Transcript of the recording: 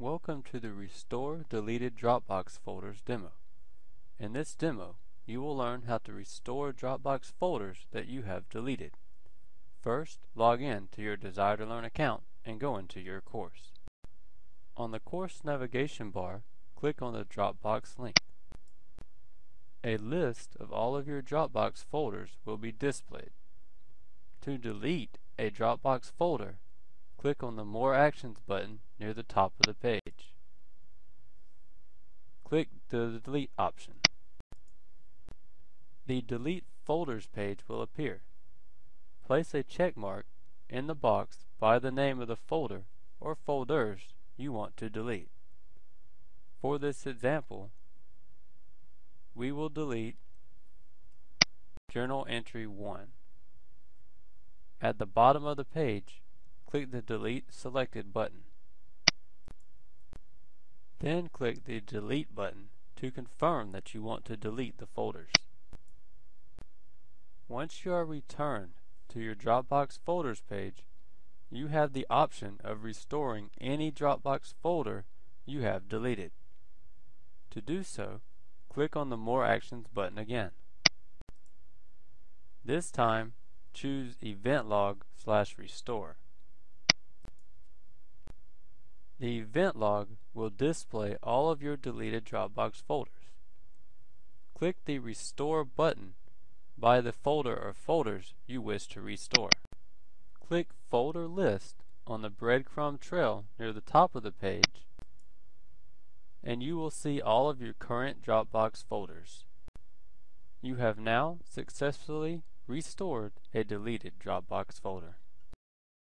Welcome to the Restore Deleted Dropbox Folders demo. In this demo, you will learn how to restore Dropbox folders that you have deleted. First, log in to your Desire to Learn account and go into your course. On the course navigation bar, click on the Dropbox link. A list of all of your Dropbox folders will be displayed. To delete a Dropbox folder, click on the More Actions button near the top of the page. Click the Delete option. The Delete Folders page will appear. Place a check mark in the box by the name of the folder or folders you want to delete. For this example, we will delete Journal Entry 1. At the bottom of the page, click the Delete Selected button. Then click the Delete button to confirm that you want to delete the folders. Once you are returned to your Dropbox Folders page, you have the option of restoring any Dropbox folder you have deleted. To do so, click on the More Actions button again. This time, choose Event Log slash Restore. The event log will display all of your deleted Dropbox folders. Click the Restore button by the folder or folders you wish to restore. Click Folder List on the breadcrumb trail near the top of the page and you will see all of your current Dropbox folders. You have now successfully restored a deleted Dropbox folder.